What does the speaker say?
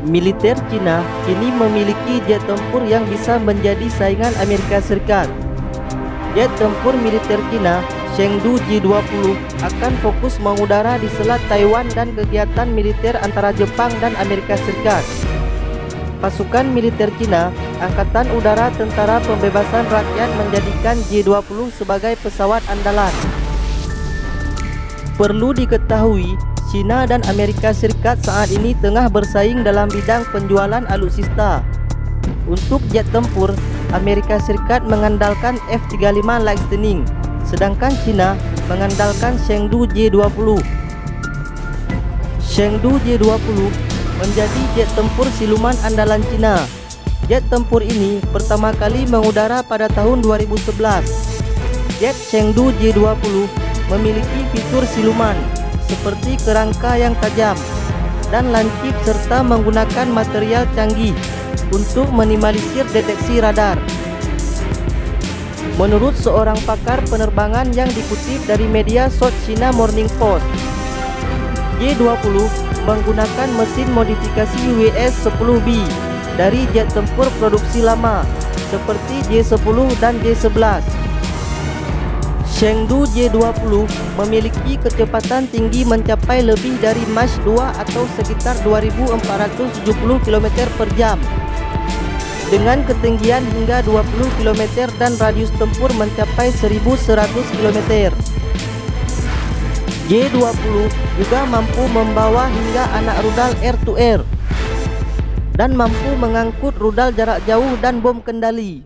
Militer Cina kini memiliki jet tempur yang bisa menjadi saingan Amerika Serikat. Jet tempur militer Cina Chengdu J-20 akan fokus mengudara di Selat Taiwan dan kegiatan militer antara Jepang dan Amerika Serikat. Pasukan militer Cina, Angkatan Udara Tentara Pembebasan Rakyat menjadikan J-20 sebagai pesawat andalan. Perlu diketahui, China dan Amerika Serikat saat ini tengah bersaing dalam bidang penjualan alutsista. Untuk jet tempur, Amerika Serikat mengandalkan F-35 Lightning, sedangkan China mengandalkan Chengdu J-20. Chengdu J-20 menjadi jet tempur siluman andalan Cina. Jet tempur ini pertama kali mengudara pada tahun 2011. Jet Chengdu J-20 memiliki fitur siluman seperti kerangka yang tajam dan lancip serta menggunakan material canggih untuk minimalisir deteksi radar. Menurut seorang pakar penerbangan yang dikutip dari media South China Morning Post, J-20 menggunakan mesin modifikasi WS-10B dari jet tempur produksi lama seperti J-10 dan J-11. Chengdu J-20 memiliki kecepatan tinggi mencapai lebih dari Mach 2 atau sekitar 2470 km per jam dengan ketinggian hingga 20 km dan radius tempur mencapai 1100 km. J-20 juga mampu membawa hingga anak rudal air-to-air dan mampu mengangkut rudal jarak jauh dan bom kendali.